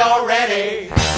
y'all ready?